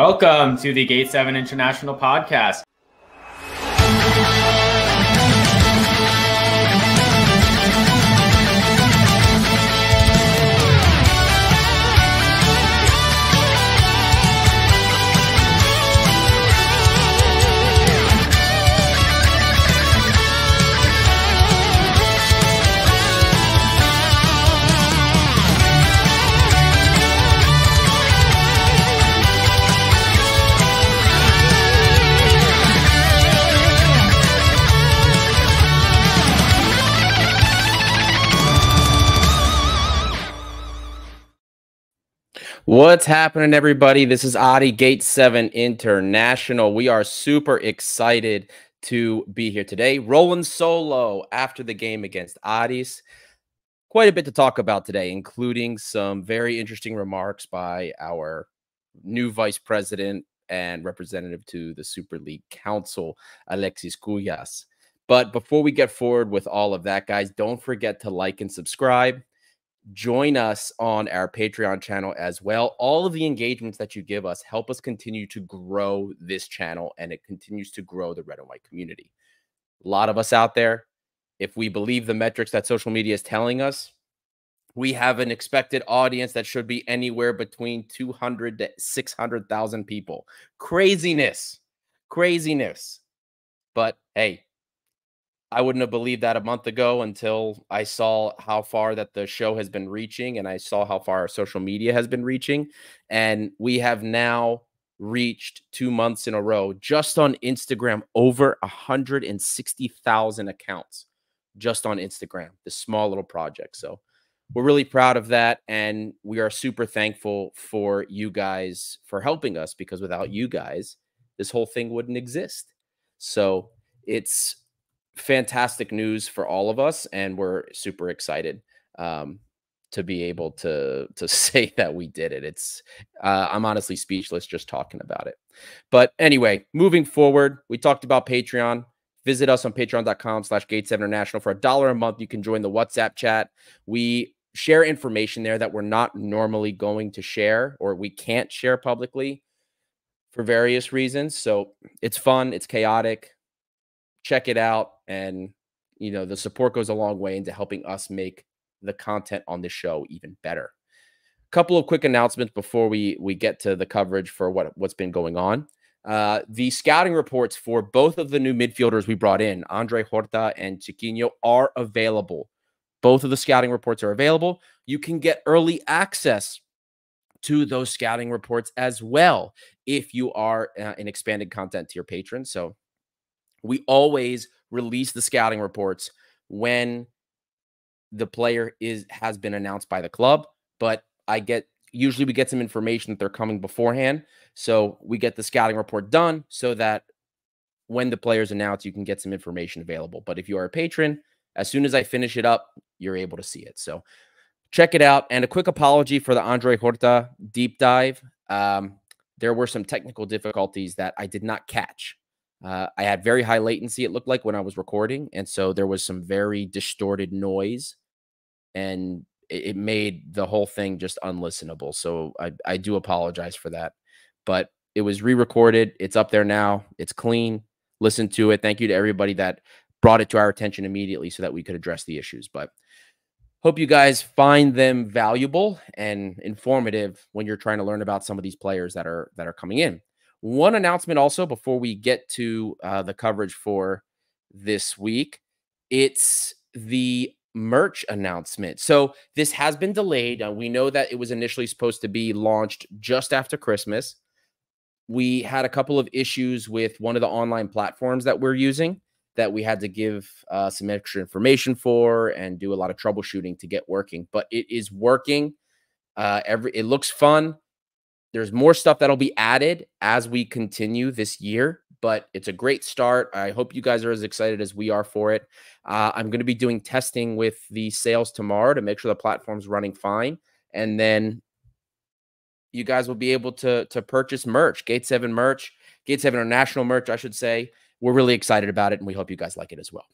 Welcome to the Gate 7 International Podcast. What's happening, everybody? This is Adi Gate 7 International. We are super excited to be here today. Rolling solo after the game against Aris. Quite a bit to talk about today, including some very interesting remarks by our new vice president and representative to the Super League Council, Alexis Kougias. But before we get forward with all of that, guys, don't forget to like and subscribe join us on our Patreon channel as well. All of the engagements that you give us help us continue to grow this channel and it continues to grow the red and white community. A lot of us out there, if we believe the metrics that social media is telling us, we have an expected audience that should be anywhere between 200 to 600,000 people. Craziness. Craziness. But hey, I wouldn't have believed that a month ago until I saw how far that the show has been reaching and I saw how far our social media has been reaching. And we have now reached two months in a row just on Instagram over 160,000 accounts just on Instagram, this small little project. So we're really proud of that. And we are super thankful for you guys for helping us because without you guys, this whole thing wouldn't exist. So it's fantastic news for all of us, and we're super excited um, to be able to to say that we did it. It's uh, I'm honestly speechless just talking about it. But anyway, moving forward, we talked about Patreon. Visit us on patreon.com slash gates international for a dollar a month. You can join the WhatsApp chat. We share information there that we're not normally going to share or we can't share publicly for various reasons. So it's fun, it's chaotic. Check it out and you know the support goes a long way into helping us make the content on the show even better. A couple of quick announcements before we we get to the coverage for what what's been going on. Uh, the scouting reports for both of the new midfielders we brought in andre horta and chiquinho are available. Both of the scouting reports are available. You can get early access to those scouting reports as well if you are uh, an expanded content to your patrons so we always release the scouting reports when the player is has been announced by the club, but I get usually we get some information that they're coming beforehand. So we get the scouting report done so that when the player's announced, you can get some information available. But if you are a patron, as soon as I finish it up, you're able to see it. So check it out. And a quick apology for the Andre Horta deep dive. Um, there were some technical difficulties that I did not catch. Uh, I had very high latency, it looked like when I was recording. And so there was some very distorted noise and it, it made the whole thing just unlistenable. So I, I do apologize for that. But it was re recorded. It's up there now. It's clean. Listen to it. Thank you to everybody that brought it to our attention immediately so that we could address the issues. But hope you guys find them valuable and informative when you're trying to learn about some of these players that are that are coming in. One announcement also before we get to uh, the coverage for this week it's the merch announcement. So this has been delayed. Uh, we know that it was initially supposed to be launched just after Christmas. We had a couple of issues with one of the online platforms that we're using that we had to give uh, some extra information for and do a lot of troubleshooting to get working. But it is working. Uh, every it looks fun. There's more stuff that'll be added as we continue this year, but it's a great start. I hope you guys are as excited as we are for it. Uh, I'm going to be doing testing with the sales tomorrow to make sure the platform's running fine, and then you guys will be able to to purchase merch, Gate Seven merch, Gate Seven International merch, I should say. We're really excited about it, and we hope you guys like it as well.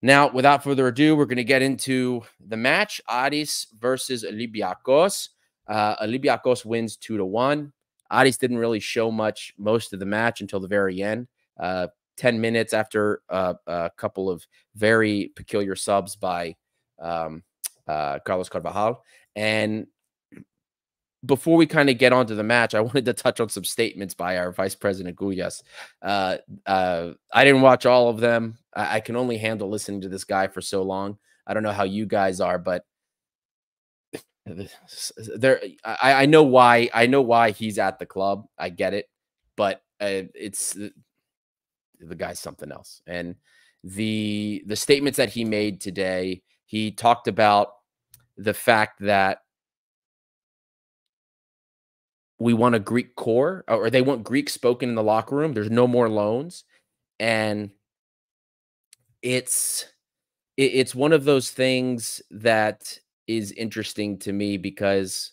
Now, without further ado, we're going to get into the match: Aris versus Olympiacos. Uh, Olympiacos wins two to one. Aris didn't really show much most of the match until the very end. Uh, 10 minutes after uh, a couple of very peculiar subs by um, uh, Carlos Carvalhal. And before we kind of get onto the match, I wanted to touch on some statements by our vice president Kougias. Uh, uh, I didn't watch all of them. I, I, can only handle listening to this guy for so long. I don't know how you guys are, but there, I, I know why. I know why he's at the club. I get it, but uh, it's the guy's something else. And the the statements that he made today, he talked about the fact that we want a Greek core, or they want Greek spoken in the locker room. There's no more loans, and it's it's one of those things that is interesting to me because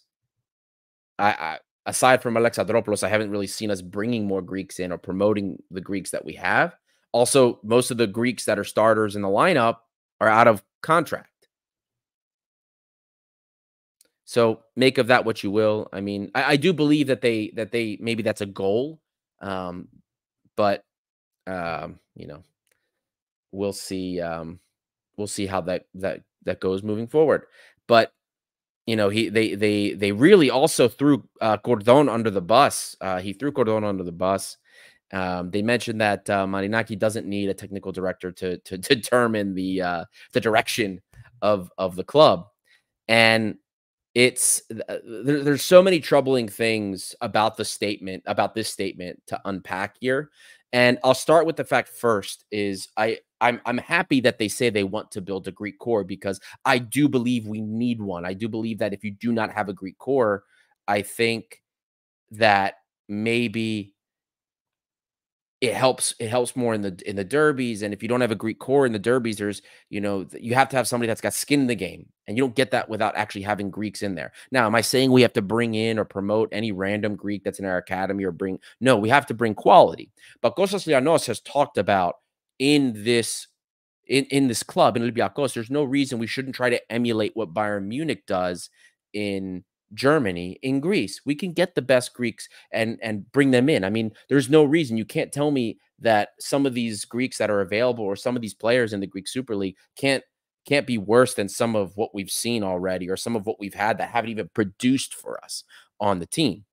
I, I aside from Alexandropoulos, I haven't really seen us bringing more Greeks in or promoting the Greeks that we have. Also, most of the Greeks that are starters in the lineup are out of contract. So make of that what you will. I mean, I, I do believe that they that they maybe that's a goal, um, but um, you know, we'll see. Um, we'll see how that that that goes moving forward. But you know, he they they they really also threw uh, Cordon under the bus. Uh, he threw Cordon under the bus. Um, they mentioned that uh, Marinaki doesn't need a technical director to to determine the uh, the direction of of the club, and it's uh, there, there's so many troubling things about the statement about this statement to unpack here and i'll start with the fact first is i i'm i'm happy that they say they want to build a greek core because i do believe we need one. I do believe that if you do not have a greek core i think that maybe it helps it helps more in the in the derbies and if you don't have a greek core in the derbies there's you know you have to have somebody that's got skin in the game and you don't get that without actually having greeks in there. Now am i saying we have to bring in or promote any random greek that's in our academy or bring no we have to bring quality. But Kostas Lianos has talked about in this in, in this club in Olympiacos there's no reason we shouldn't try to emulate what Bayern Munich does in Germany, in Greece. We can get the best Greeks and and bring them in. I mean, there's no reason you can't tell me that some of these Greeks that are available or some of these players in the Greek Super League can't can't be worse than some of what we've seen already or some of what we've had that haven't even produced for us on the team.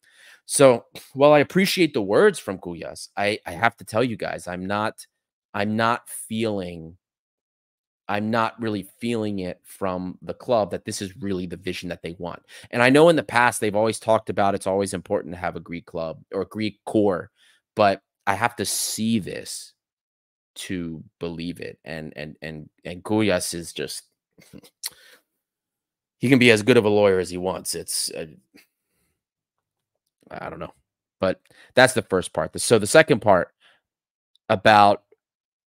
So, while I appreciate the words from Kougias, I I have to tell you guys, I'm not I'm not feeling I'm not really feeling it from the club that this is really the vision that they want. And I know in the past they've always talked about it's always important to have a Greek club or a Greek core, but I have to see this to believe it. And and and and Kougias is just he can be as good of a lawyer as he wants. It's uh, I don't know. But that's the first part. So the second part about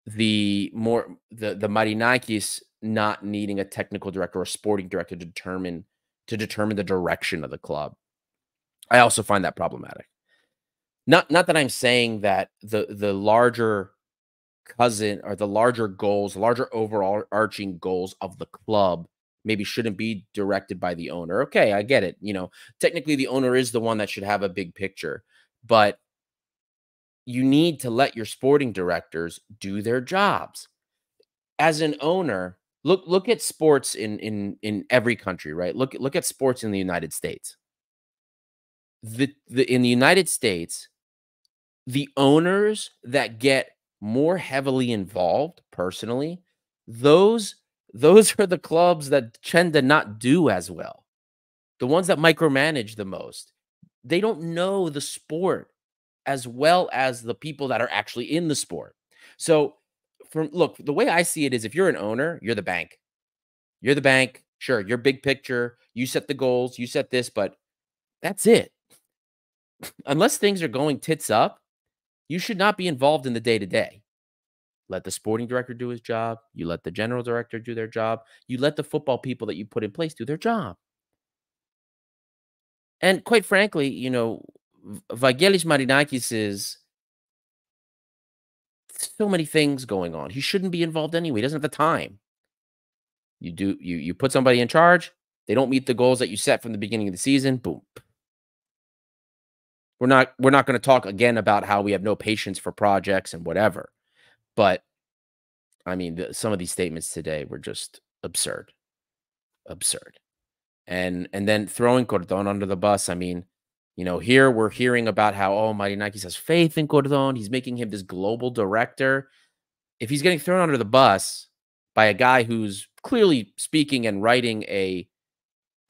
the more the the Marinakis not needing a technical director or sporting director to determine to determine the direction of the club. I also find that problematic. Not not that I'm saying that the the larger cousin or the larger goals, larger overall arching goals of the club maybe shouldn't be directed by the owner. Okay, I get it. You know, technically the owner is the one that should have a big picture, but you need to let your sporting directors do their jobs. As an owner, look look at sports in in in every country, right? Look look at sports in the United States. The, the in the United States, the owners that get more heavily involved personally, those those are the clubs that tend to not do as well. The ones that micromanage the most. They don't know the sport as well as the people that are actually in the sport. So, from look, the way I see it is if you're an owner, you're the bank. You're the bank. Sure, you're big picture. You set the goals, you set this, but that's it. Unless things are going tits up, you should not be involved in the day to day. Let the sporting director do his job. You let the general director do their job. You let the football people that you put in place do their job. And quite frankly, you know, Vangelis Marinakis is so many things going on. He shouldn't be involved anyway. He doesn't have the time. You do you you put somebody in charge, they don't meet the goals that you set from the beginning of the season, boom. we're not we're not going to talk again about how we have no patience for projects and whatever. But I mean, the, some of these statements today were just absurd, absurd, and and then throwing Cordon under the bus. I mean, you know, here we're hearing about how oh, Mighty Nike has faith in Cordon. He's making him this global director. If he's getting thrown under the bus by a guy who's clearly speaking and writing a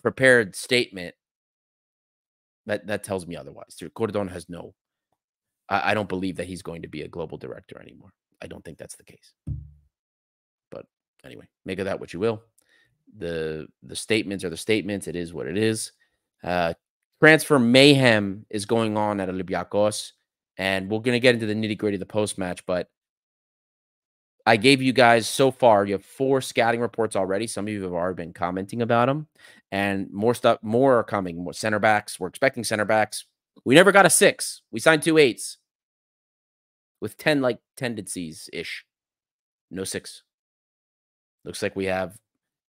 prepared statement that that tells me otherwise. Cordon has no. I, I don't believe that he's going to be a global director anymore. I don't think that's the case. But anyway, make of that what you will. The the statements are the statements. It is what it is. Uh, transfer mayhem is going on at Olympiacos, and we're gonna get into the nitty gritty of the post match. But I gave you guys so far, you have four scouting reports already. Some of you have already been commenting about them, and more stuff, more are coming. More center backs. We're expecting center backs. We never got a six. We signed two eights with 10 like tendencies ish. No six. Looks like we have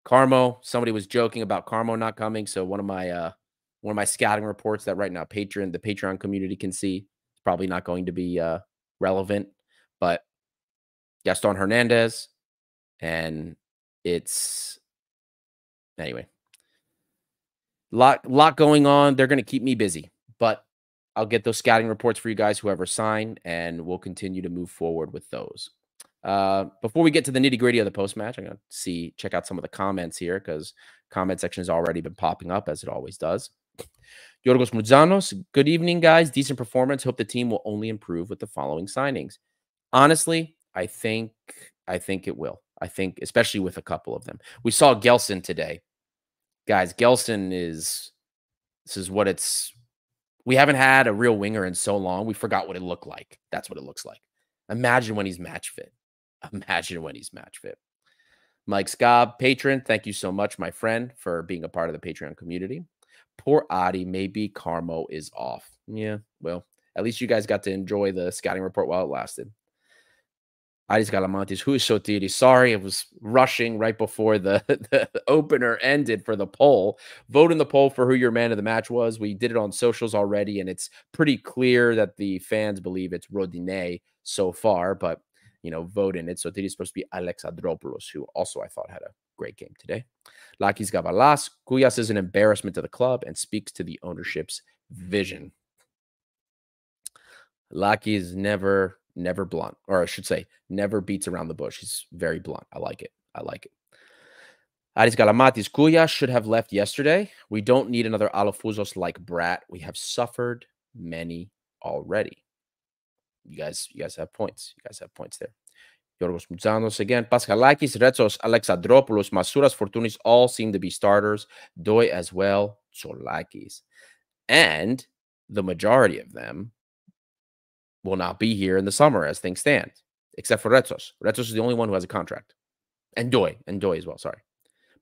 Carmo. Somebody was joking about Carmo not coming. So one of my uh one of my scouting reports that right now Patreon, the Patreon community can see, is probably not going to be uh relevant. But Gaston Hernandez, and it's anyway. Lot lot going on. They're going to keep me busy, but I'll get those scouting reports for you guys, whoever signed, and we'll continue to move forward with those. Uh, before we get to the nitty gritty of the post match, I'm going to see check out some of the comments here because comment section has already been popping up as it always does. Yorgos Muzanos, good evening, guys. Decent performance. Hope the team will only improve with the following signings. Honestly, I think I think it will. I think especially with a couple of them. We saw Gelson today. Guys, Gelson is this is what it's we haven't had a real winger in so long. We forgot what it looked like. That's what it looks like. Imagine when he's match fit. Imagine when he's match fit. Mike Scob, patron, thank you so much, my friend, for being a part of the Patreon community. Poor Adi, maybe Carmo is off. Yeah, well, at least you guys got to enjoy the scouting report while it lasted. Aris Galamantis, who is Sotiri? Sorry, I was rushing right before the, the opener ended for the poll. Vote in the poll for who your man of the match was. We did it on socials already, and it's pretty clear that the fans believe it's Rodinei so far, but you know, vote in it. Sotiri is supposed to be Alexandropoulos, who also I thought had a great game today. Lakis Gavalas, Koulias is an embarrassment to the club and speaks to the ownership's vision. Laki is never never blunt, or I should say, never beats around the bush. He's very blunt. I like it. I like it. Aris Galamatis Kuya should have left yesterday. We don't need another Alafouzos like Brat. We have suffered many already. You guys, you guys have points. You guys have points there. Yorgos Moutzanos again. Paschalakis, Retsos, Alexandropoulos, Masouras, Fortounis all seem to be starters. Doi as well. Tsolakis. And the majority of them will not be here in the summer as things stand, except for Retsos. Retsos is the only one who has a contract. And Doi, and Doi as well, sorry.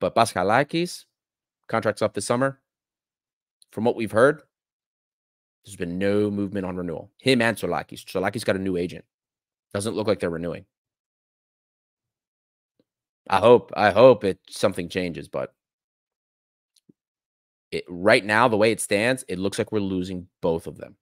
But Paschalakis, contract's up this summer. From what we've heard, there's been no movement on renewal. Him and Tsolakis. Tsolakis got a new agent. Doesn't look like they're renewing. I hope, I hope it something changes, but it, right now, the way it stands, it looks like we're losing both of them.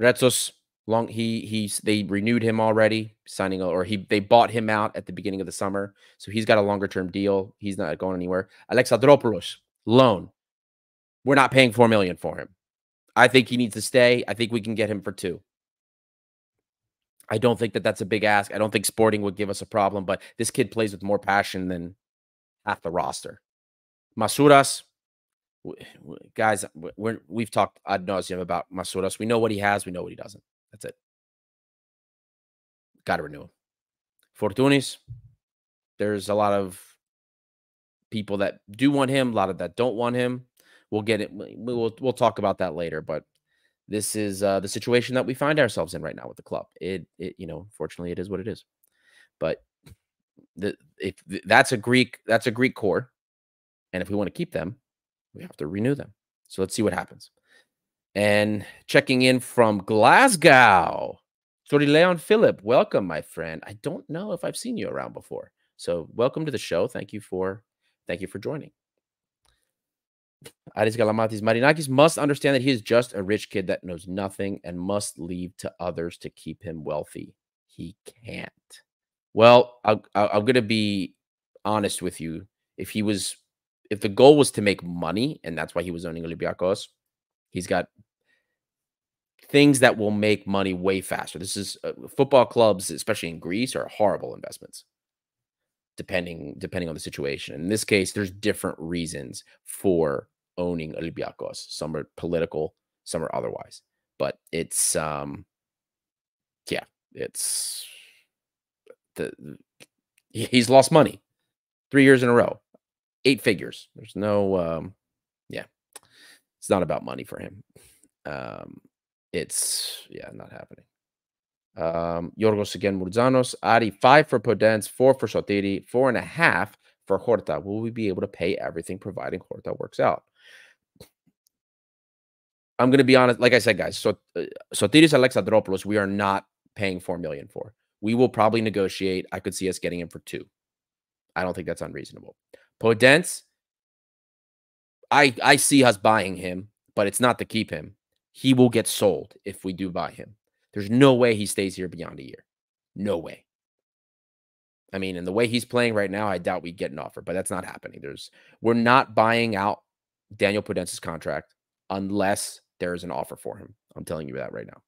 Retsos long he he's they renewed him already signing or he they bought him out at the beginning of the summer so he's got a longer term deal he's not going anywhere. Alexandropoulos loan. We're not paying 4 million for him. I think he needs to stay i think we can get him for 2 i don't think that that's a big ask i don't think sporting would give us a problem but this kid plays with more passion than half the roster Masouras, guys, we're, we've talked ad nauseum about Masouras. We know what he has. We know what he doesn't. That's it. Got to renew him. Fortounis, there's a lot of people that do want him, a lot of that don't want him. We'll get it. We'll we'll talk about that later. But this is uh, the situation that we find ourselves in right now with the club. It it you know, fortunately, it is what it is. But the if that's a Greek that's a Greek core, and if we want to keep them, we have to renew them. So let's see what happens. And checking in from Glasgow. Sorry, Leon Philip. Welcome, my friend. I don't know if I've seen you around before. So welcome to the show. Thank you for thank you for joining. Aris Galamatis Marinakis must understand that he is just a rich kid that knows nothing and must leave to others to keep him wealthy. He can't. Well, i am going to be honest with you. If he was, if the goal was to make money, and that's why he was owning Olympiacos, he's got things that will make money way faster. This is uh, football clubs, especially in Greece, are horrible investments depending depending on the situation. In this case, there's different reasons for owning Olympiacos. Some are political, some are otherwise. But it's um yeah, it's the he's lost money three years in a row, eight figures. There's no um yeah, it's not about money for him. Um it's yeah, not happening. Um, Yorgos again, Murzanos, Ari, five for Podence, four for Sotiri, four and a half for Horta. Will we be able to pay everything providing Horta works out? I'm going to be honest. Like I said, guys, so uh, Sotiris Alexandropoulos, we are not paying four million for. We will probably negotiate. I could see us getting him for two. I don't think that's unreasonable. Podence, I I see us buying him, but it's not to keep him. He will get sold if we do buy him. There's no way he stays here beyond a year. No way. I mean, and the way he's playing right now, I doubt we get an offer, but that's not happening. There's we're not buying out Daniel Podence's contract unless there is an offer for him. I'm telling you that right now.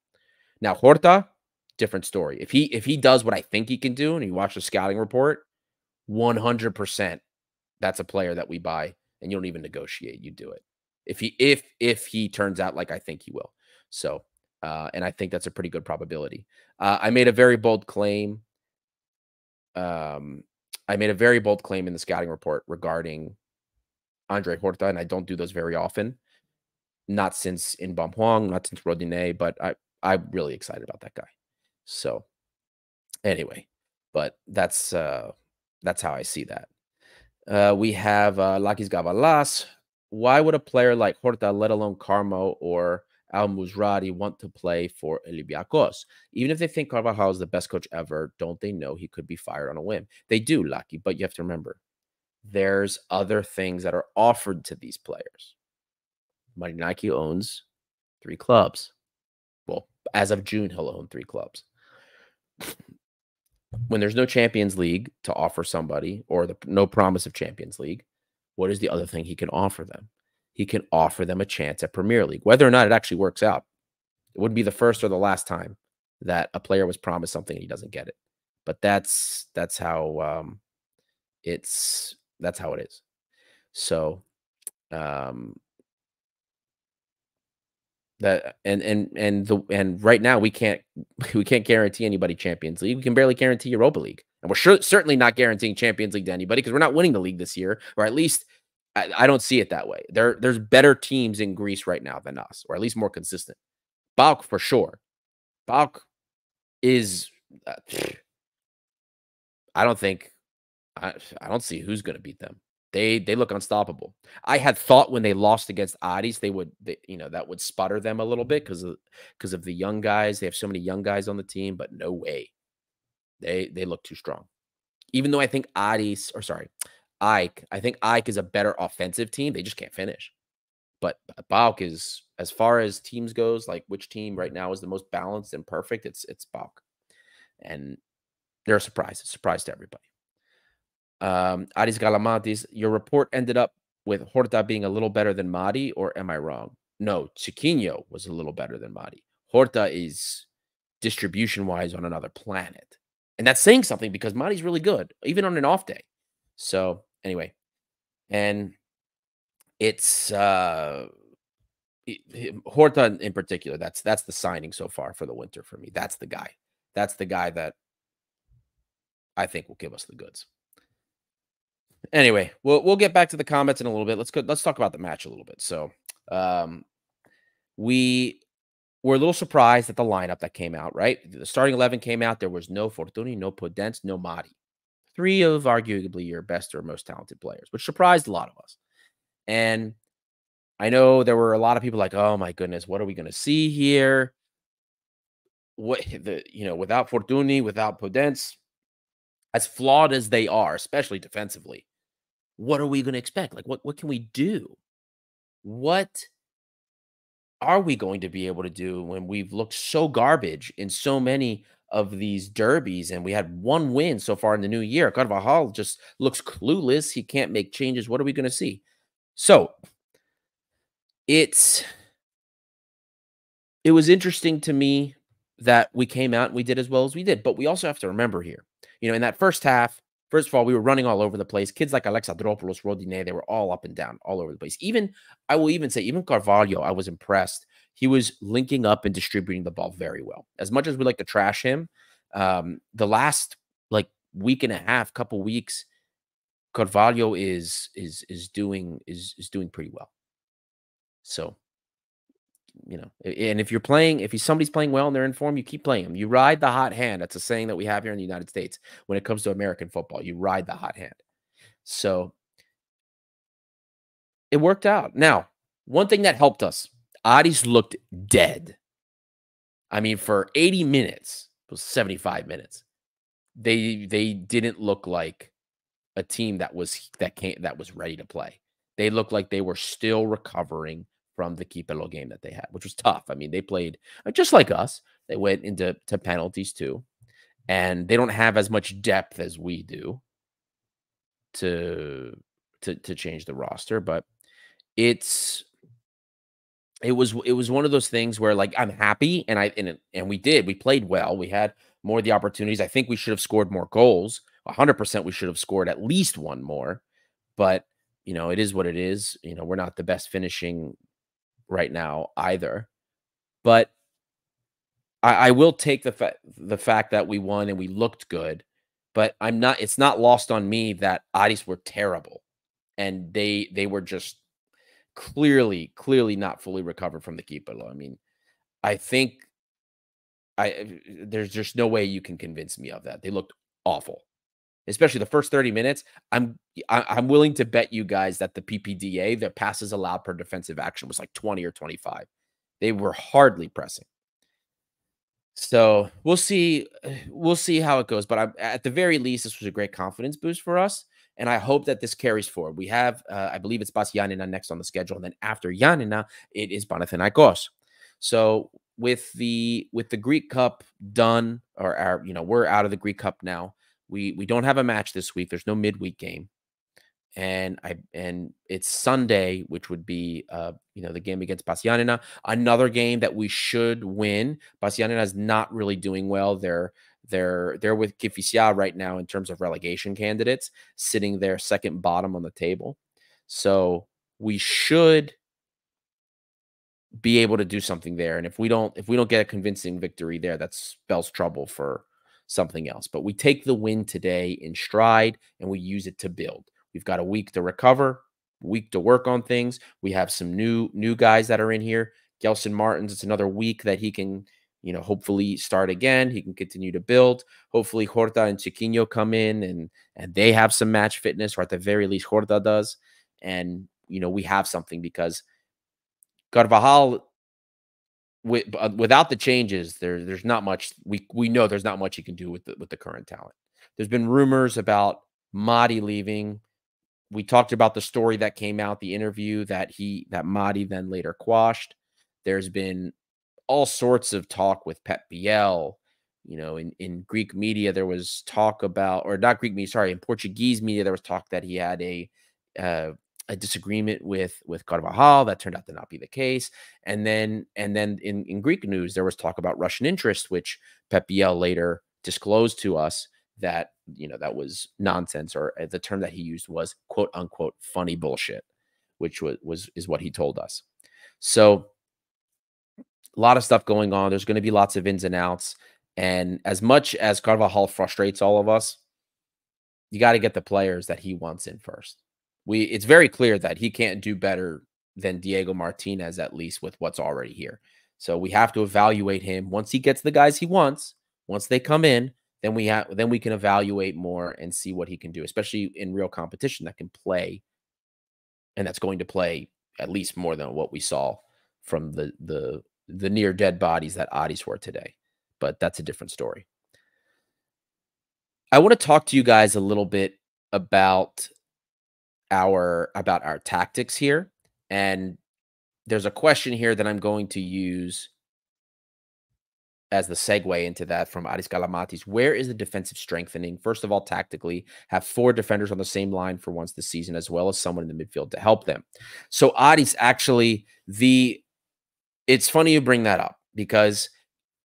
Now, Horta, different story. If he if he does what I think he can do, and you watch the scouting report, 100% that's a player that we buy, and you don't even negotiate. You do it if he if if he turns out like I think he will. So uh, and I think that's a pretty good probability. Uh, I made a very bold claim. Um, I made a very bold claim in the scouting report regarding Andre Horta, and I don't do those very often. Not since Inbeom Hwang, not since Rodinei, but I I'm really excited about that guy. So anyway, but that's uh that's how I see that. Uh, we have uh, Lakis Gavalas. Why would a player like Horta, let alone Carmo or Al Musrati want to play for Olympiacos. Even if they think Carvalhal is the best coach ever, don't they know he could be fired on a whim? They do, Lucky, but you have to remember there's other things that are offered to these players. Nike owns three clubs. Well, as of June, he'll own three clubs. when there's no Champions League to offer somebody or the no promise of Champions League, what is the other thing he can offer them? he can offer them a chance at Premier League, whether or not it actually works out. It wouldn't be the first or the last time that a player was promised something and he doesn't get it. But that's that's how um, it's that's how it is. So um, that and and and the and right now we can't we can't guarantee anybody Champions League. We can barely guarantee Europa League, and we're sure, certainly not guaranteeing Champions League to anybody because we're not winning the league this year, or at least I, I, don't see it that way. There, there's better teams in Greece right now than us, or at least more consistent. PAOK for sure. PAOK is. Uh, I don't think. I, I don't see who's going to beat them. They they look unstoppable. I had thought when they lost against Aris, they would they, you know that would sputter them a little bit because of because of the young guys. They have so many young guys on the team, but no way. They they look too strong. Even though I think Aris or sorry, AEK, I think AEK is a better offensive team. They just can't finish. But PAOK is as far as teams goes, like which team right now is the most balanced and perfect, it's it's PAOK. And they're a surprise. A surprise to everybody. Um, Aris Galamatis, your report ended up with Horta being a little better than Mari, or am I wrong? No, Chiquinho was a little better than Mari. Horta is distribution wise on another planet. And that's saying something because Mari's really good, even on an off day. So anyway, and it's uh Horta in particular. That's that's the signing so far for the winter for me. That's the guy. That's the guy that I think will give us the goods. Anyway, we'll we'll get back to the comments in a little bit. Let's go. Let's talk about the match a little bit. So, um, we were a little surprised at the lineup that came out. Right, the starting eleven came out. There was no Fortuny, no Podence, no Mady. three of arguably your best or most talented players, which surprised a lot of us. And I know there were a lot of people like, "Oh my goodness, what are we going to see here?" What the you know, without Fortuny, without Podence, as flawed as they are, especially defensively, what are we going to expect? Like, what what can we do? what are we going to be able to do when we've looked so garbage in so many of these derbies and we had one win so far in the new year? Carvalhal just looks clueless. He can't make changes. What are we going to see? So it's it was interesting to me that we came out and we did as well as we did. But we also have to remember here, you know, in that first half, first of all, we were running all over the place. Kids like Alexandropoulos, Rodinei, they were all up and down, all over the place. Even, I will even say, even Carvalho, I was impressed. He was linking up and distributing the ball very well. As much as we like to trash him, um, the last like week and a half, couple weeks, Carvalho is is is doing is is doing pretty well. So you know, and if you're playing, if somebody's playing well and they're in form, you keep playing them. You ride the hot hand. That's a saying that we have here in the United States when it comes to American football. You ride the hot hand. So it worked out. Now, one thing that helped us, Aris looked dead. I mean, for 80 minutes, it was 75 minutes. They they didn't look like a team that was that came that was ready to play. They looked like they were still recovering from the Kypello game that they had, which was tough. I mean, they played uh, just like us. They went into to penalties too, and they don't have as much depth as we do to to to change the roster. But it's it was it was one of those things where like I'm happy, and I and and we did we played well. We had more of the opportunities. I think we should have scored more goals. 100% we should have scored at least one more, but you know, it is what it is. You know, we're not the best finishing right now either. But I, I will take the fa- the fact that we won and we looked good. But I'm not. It's not lost on me that Aris were terrible, and they they were just clearly clearly not fully recovered from the Kypello. I mean, I think I there's just no way you can convince me of that. They looked awful especially the first 30 minutes, I'm I'm willing to bet you guys that the PPDA, the passes allowed per defensive action was like 20 or 25. They were hardly pressing. So we'll see. We'll see how it goes. But I'm, at the very least, this was a great confidence boost for us. And I hope that this carries forward. We have, uh, I believe it's PAS next on the schedule. And then after Giannina, it is Panathinaikos. So with the with the Greek Cup done, or our, you know, we're out of the Greek Cup now. We we don't have a match this week. There's no midweek game. And I and it's Sunday, which would be uh, you know, the game against PAS Another game that we should win. PAS is not really doing well. They're they're they're with Kifisia right now in terms of relegation candidates, sitting there second bottom on the table. So we should be able to do something there. And if we don't, if we don't get a convincing victory there, that spells trouble for something else. But we take the win today in stride and we use it to build. We've got a week to recover, week to work on things. We have some new new guys that are in here. Gelson Martins, it's another week that he can, you know, hopefully start again. He can continue to build. Hopefully Horta and Chiquinho come in and and they have some match fitness, or at the very least Horta does. And you know, we have something because Carvalhal with, uh, without the changes, there there's not much we we know there's not much you can do with the, with the current talent. There's been rumors about Mady leaving. We talked about the story that came out, the interview that he that Mady then later quashed. There's been all sorts of talk with Pep Biel. You know, in, in Greek media, there was talk about, or not Greek media, sorry, in Portuguese media, there was talk that he had a uh, a disagreement with with Carvalhal. That turned out to not be the case. And then and then in, in Greek news, there was talk about Russian interest, which Pep later disclosed to us that you know that was nonsense, or uh, the term that he used was quote unquote funny bullshit, which was was is what he told us. So a lot of stuff going on. There's going to be lots of ins and outs. And as much as Carvalhal frustrates all of us, you got to get the players that he wants in first we it's very clear that he can't do better than Diego Martinez, at least with what's already here. So we have to evaluate him once he gets the guys he wants. Once they come in, then we have then we can evaluate more and see what he can do, especially in real competition that can play, and that's going to play at least more than what we saw from the the the near dead bodies that Aris were today. But that's a different story. I want to talk to you guys a little bit about our about our tactics here and there's a question here that I'm going to use as the segue into that from Aris Kalamatis. Where is the defensive strengthening? First of all, tactically, have four defenders on the same line for once this season, as well as someone in the midfield to help them. So Aris actually the it's funny you bring that up because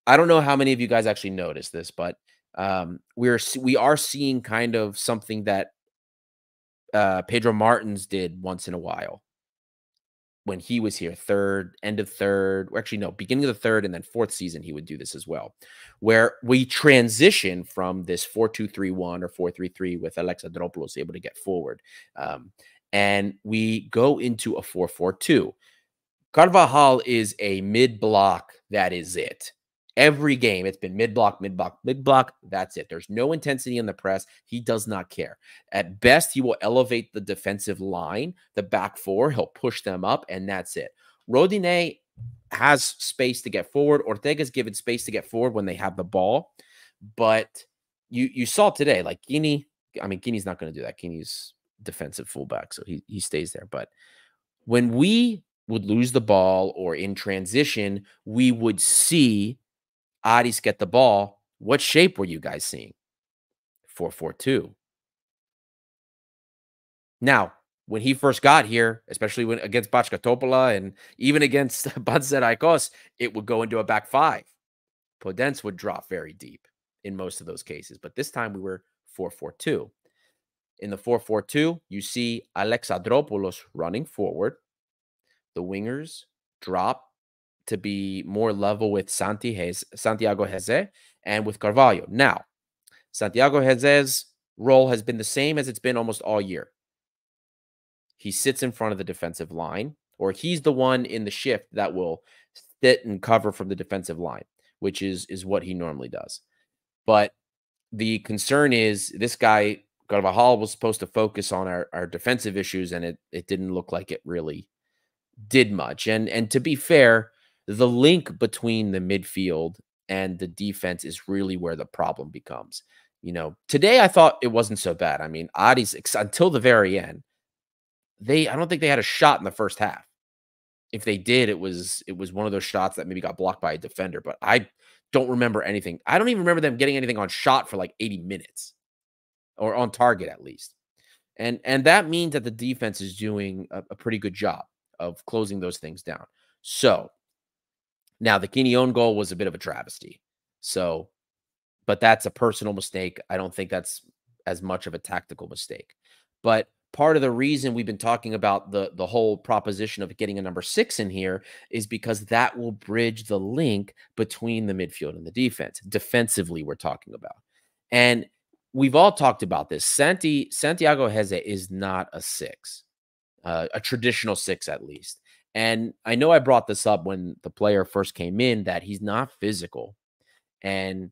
I don't know how many of you guys actually noticed this, but um, we're we are seeing kind of something that uh, Pedro Martins did once in a while when he was here, third, end of third, or actually no, beginning of the third, and then fourth season, he would do this as well, where we transition from this four two three one or four three three with Alexandropoulos able to get forward, um, and we go into a four four two. Carvalhal is a mid block. That is it every game it's been mid block mid block mid block that's it. There's no intensity in the press. He does not care. At best he will elevate the defensive line the back four he'll push them up and that's it. Rodinei has space to get forward. Ortega's given space to get forward when they have the ball but you you saw today like Quini I mean Quini's not going to do that. Quini's defensive fullback so he he stays there. But when we would lose the ball or in transition we would see Aris get the ball. What shape were you guys seeing? 4 4 2. Now, when he first got here, especially when against Bachka and even against Panserraikos, it would go into a back five. Podence would drop very deep in most of those cases. But this time we were 4 4 2. In the 4 4 2, you see Alexandropoulos running forward. The wingers drop to be more level with Santiago mm-hmm. Hezze and with Carvalho. Now, Santiago Hezze's role has been the same as it's been almost all year. He sits in front of the defensive line, or he's the one in the shift that will sit and cover from the defensive line, which is is what he normally does. But the concern is this guy Carvalhal was supposed to focus on our, our defensive issues, and it it didn't look like it really did much. And and to be fair, the link between the midfield and the defense is really where the problem becomes. You know, today I thought it wasn't so bad. I mean, Aris until the very end, they I don't think they had a shot in the first half. If they did, it was it was one of those shots that maybe got blocked by a defender, but I don't remember anything. I don't even remember them getting anything on shot for like 80 minutes or on target at least. And and that means that the defense is doing a, a pretty good job of closing those things down. So now, the Quini own goal was a bit of a travesty. So, but that's a personal mistake. I don't think that's as much of a tactical mistake. But part of the reason we've been talking about the the whole proposition of getting a number six in here is because that will bridge the link between the midfield and the defense. Defensively, we're talking about, and we've all talked about this. Santi Santiago Hezze is not a six, uh, a traditional six at least. And I know I brought this up when the player first came in that he's not physical. And,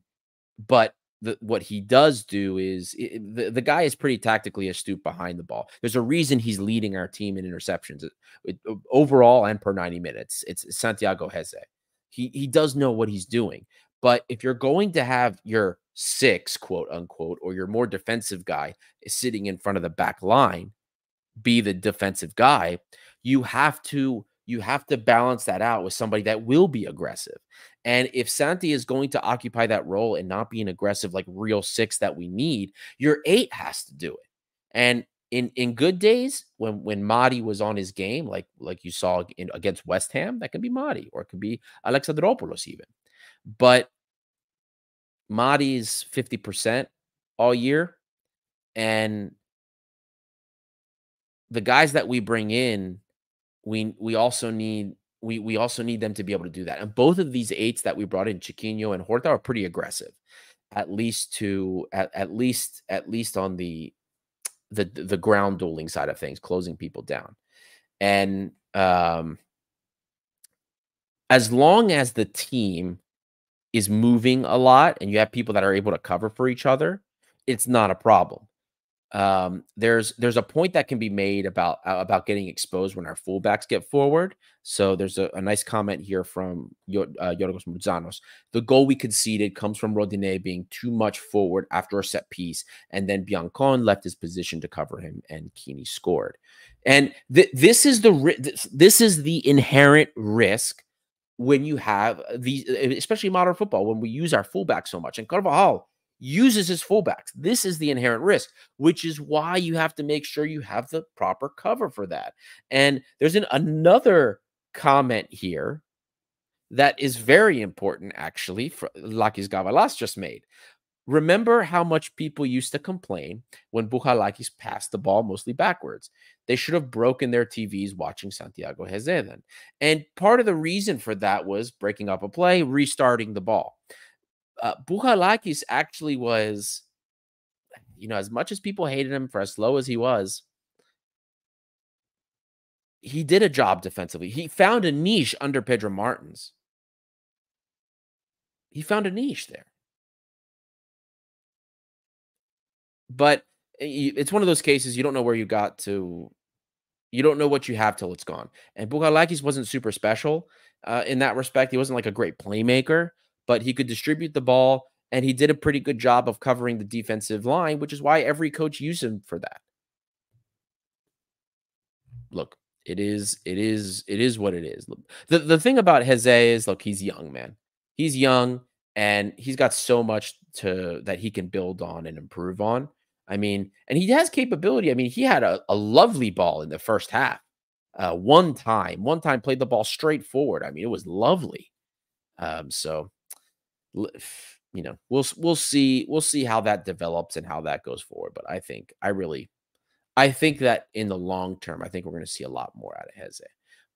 but the, what he does do is it, the, the guy is pretty tactically astute behind the ball. There's a reason he's leading our team in interceptions uh, it, it, overall and per 90 minutes. It's Santiago Hezze. He, he does know what he's doing. But if you're going to have your six, quote unquote, or your more defensive guy sitting in front of the back line, be the defensive guy, you have to you have to balance that out with somebody that will be aggressive. And if Santi is going to occupy that role and not be an aggressive, like real six that we need, your eight has to do it. And in in good days, when when Mady was on his game, like like you saw in, against West Ham, that can be Mady or it could be Alexandropoulos even. But Mady's 50% all year. And the guys that we bring in we we also need we we also need them to be able to do that. And both of these eights that we brought in, Chiquinho and Horta, are pretty aggressive, at least to at, at least at least on the the the ground dueling side of things, closing people down. And um as long as the team is moving a lot and you have people that are able to cover for each other, it's not a problem. Um, there's there's a point that can be made about about getting exposed when our fullbacks get forward. So there's a, a nice comment here from uh, Yorgos Moutzanos. The goal we conceded comes from Rodinei being too much forward after a set piece, and then Biancone left his position to cover him, and Quini scored. And th- this is the this is the inherent risk when you have these, especially modern football, when we use our fullback so much. And Carvalhal uses his fullbacks. This is the inherent risk, which is why you have to make sure you have the proper cover for that. And there's an, another comment here that is very important, actually, for Lakis Gavalas just made. Remember how much people used to complain when Bouchalakis passed the ball mostly backwards. They should have broken their TVs watching Santiago Hezze then. And part of the reason for that was breaking up a play, restarting the ball uh, Bouchalakis actually was, you know, as much as people hated him for as slow as he was, he did a job defensively. He found a niche under Pedro Martins. He found a niche there. But eh, it's one of those cases you don't know where you got to. You don't know what you have till it's gone. And Bouchalakis wasn't super special uh, in that respect. He wasn't like a great playmaker, but he could distribute the ball and he did a pretty good job of covering the defensive line, which is why every coach used him for that. Look, it is, it is, it is what it is. The the thing about Hezze is, look, he's young, man. He's young and he's got so much to that he can build on and improve on. I mean, and he has capability. I mean, he had a, a lovely ball in the first half. Uh, one time, one time played the ball straight forward. I mean, it was lovely. Um, so you know, we'll we'll see we'll see how that develops and how that goes forward. But I think I really, I think that in the long term, I think we're going to see a lot more out of Hezze.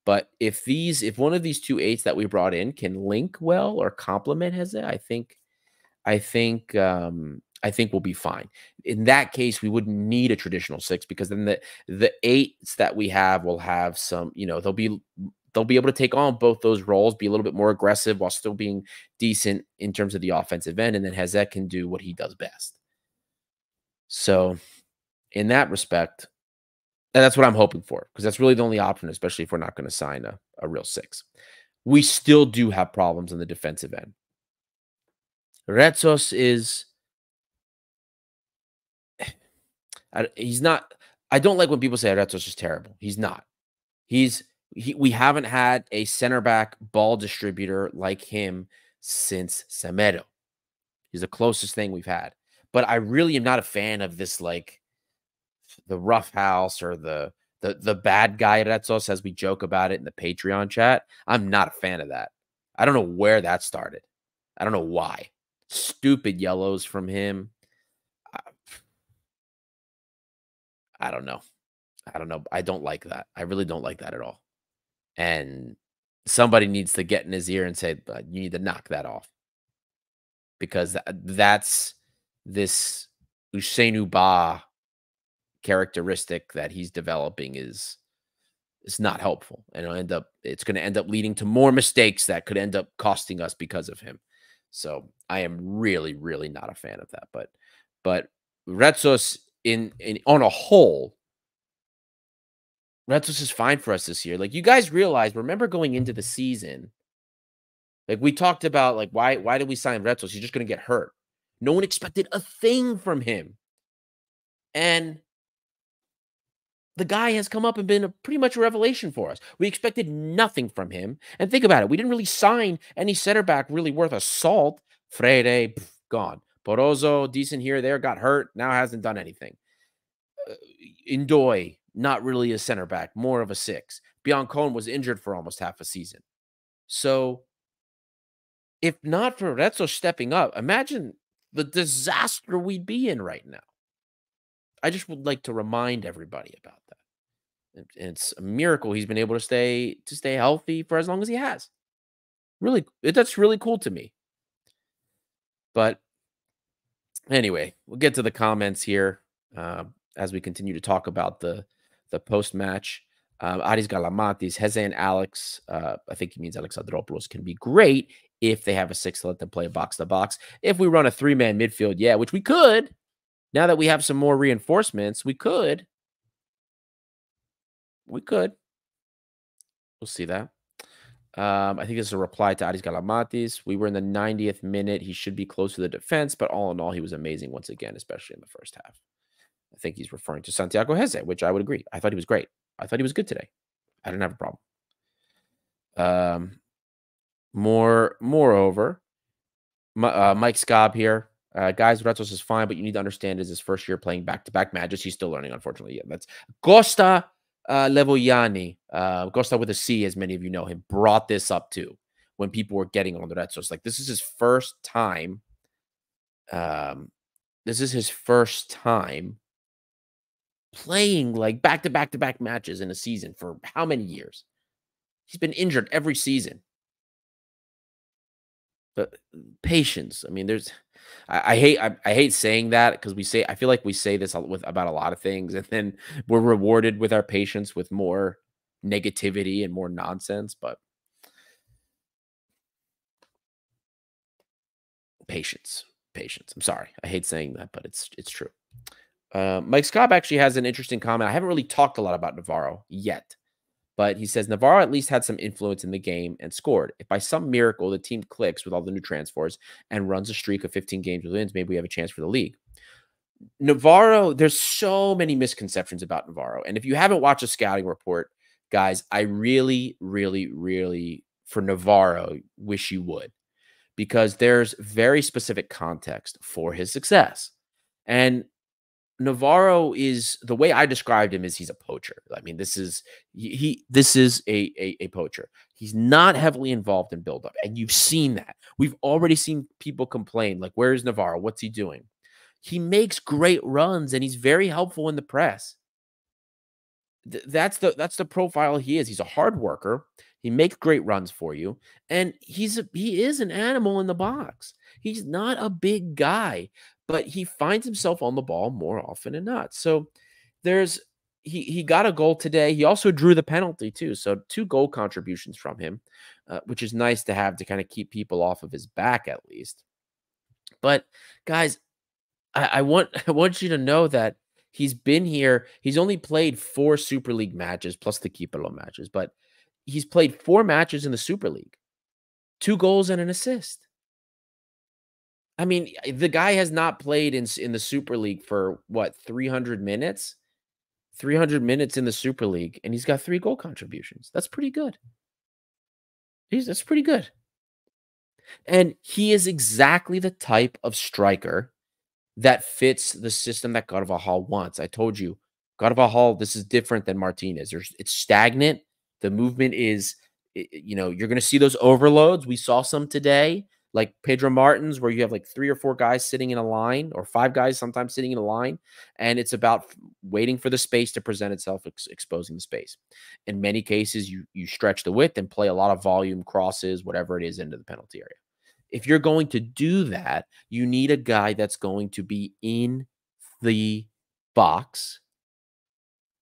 But if these, if one of these two eights that we brought in can link well or complement Hezze, I think, I think, um, I think we'll be fine. In that case, we wouldn't need a traditional six because then the the eights that we have will have some, you know, they'll be they'll be able to take on both those roles, be a little bit more aggressive while still being decent in terms of the offensive end. And then Hezze can do what he does best. So, in that respect, and that's what I'm hoping for because that's really the only option, especially if we're not going to sign a, a real six. We still do have problems on the defensive end. Retsos is. He's not. I don't like when people say Retsos is terrible. He's not. He's he, we haven't had a center back ball distributor like him since Semedo. He's the closest thing we've had. But I really am not a fan of this like the rough house or the the the bad guy Retsos as we joke about it in the Patreon chat. I'm not a fan of that. I don't know where that started. I don't know why. Stupid yellows from him. I, I don't know. I don't know. I don't like that. I really don't like that at all and somebody needs to get in his ear and say you need to knock that off. Because that's this Ba characteristic that he's developing is is not helpful and it'll end up it's going to end up leading to more mistakes that could end up costing us because of him. So i am really really not a fan of that but but Retsos in, in on a whole Retsos is fine for us this year. Like you guys realize, remember going into the season, like we talked about, like why why did we sign Retsos? He's just going to get hurt. No one expected a thing from him, and the guy has come up and been a, pretty much a revelation for us. We expected nothing from him, and think about it: we didn't really sign any center back really worth a salt. Freire pff, gone. Porozo decent here, there, got hurt, now hasn't done anything. Uh, Ndoye not really a center back, more of a six. Biancone was injured for almost half a season. So, if not for Retso stepping up, imagine the disaster we'd be in right now. I just would like to remind everybody about that. It's a miracle he's been able to stay to stay healthy for as long as he has. Really, that's really cool to me. But anyway, we'll get to the comments here uh, as we continue to talk about the the post match. Um, Aris Galamatis, Hezze and Alex, uh, I think he means Alexandropoulos, can be great if they have a six to let them play box to box. If we run a three man midfield, yeah, which we could, Now that we have some more reinforcements, we could. We could. We'll see that. Um, I think this is a reply to Aris Galamatis. We were in the 90th minute. He should be close to the defense, but all in all, he was amazing once again, especially in the first half. I think he's referring to Santiago Hezze, which I would agree. I thought he was great. I thought he was good today. I didn't have a problem. Um, more, moreover, uh, Mike Scobb here. Uh, guys, Retsos is fine, but you need to understand is his first year playing back to back matches. He's still learning, unfortunately. Yeah, that's Costa uh, Levoiani, uh, Costa with a C, as many of you know him, brought this up too when people were getting on the Retsos. Like, this is his first time. Um, this is his first time playing like back to back to back matches in a season for how many years? He's been injured every season. But uh, patience. I mean, there's I, I hate I, I, hate saying that because we say I feel like we say this with about a lot of things, and then we're rewarded with our patience with more negativity and more nonsense. But patience, patience. I'm sorry, I hate saying that, but it's it's true. Uh, Mike Scott actually has an interesting comment. I haven't really talked a lot about Navarro yet, but he says Navarro at least had some influence in the game and scored. If by some miracle the team clicks with all the new transfers and runs a streak of 15 games with wins, maybe we have a chance for the league. Navarro, there's so many misconceptions about Navarro. And if you haven't watched a scouting report, guys, I really, really, really, for Navarro, wish you would because there's very specific context for his success. And Navarro is the way I described him is he's a poacher. I mean, this is he, he this is a, a, a poacher. He's not heavily involved in buildup, and you've seen that. We've already seen people complain, like, "Where's Navarro? What's he doing?" He makes great runs, and he's very helpful in the press. Th- that's the that's the profile he is. He's a hard worker. He makes great runs for you, and he's a, he is an animal in the box. He's not a big guy, but he finds himself on the ball more often than not. So there's he he got a goal today. He also drew the penalty too. So two goal contributions from him, uh, which is nice to have to kind of keep people off of his back at least. But guys, I, I want I want you to know that he's been here. He's only played four Super League matches plus the Kypello matches, but he's played four matches in the Super League, two goals and an assist. I mean, eh, the guy has not played in in the Super League for what 300 minutes, 300 minutes in the Super League, and he's got three goal contributions. That's pretty good. He's that's pretty good. And he is exactly the type of striker that fits the system that Carvalhal wants. I told you, Carvalhal, this is different than Martinez. There's, it's stagnant. The movement is, eh, eh, you know, you're going to see those overloads. We saw some today like Pedro Martins, where you have like three or four guys sitting in a line, or five guys sometimes sitting in a line, and it's about waiting for the space to present itself, ex exposing the space. In many cases, you you stretch the width and play a lot of volume crosses, whatever it is, into the penalty area. If you're going to do that, you need a guy that's going to be in the box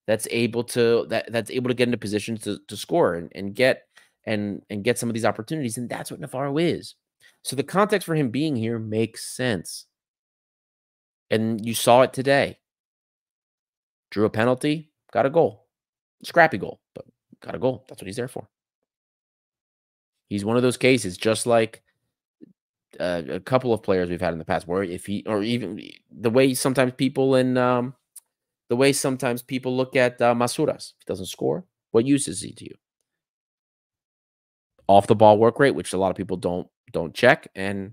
that's able to that that's able to get into positions to, to score and, and get and and get some of these opportunities and that's what Navarro is so the context for him being here makes sense. And you saw it today. Drew a penalty, got a goal. Scrappy goal, but got a goal. That's what he's there for. He's one of those cases, just like uh, a couple of players we've had in the past, where if he, or even the way sometimes people in, um, the way sometimes people look at uh, Masouras, if he doesn't score, what use is he to you? Off the ball work rate, which a lot of people don't don't check, and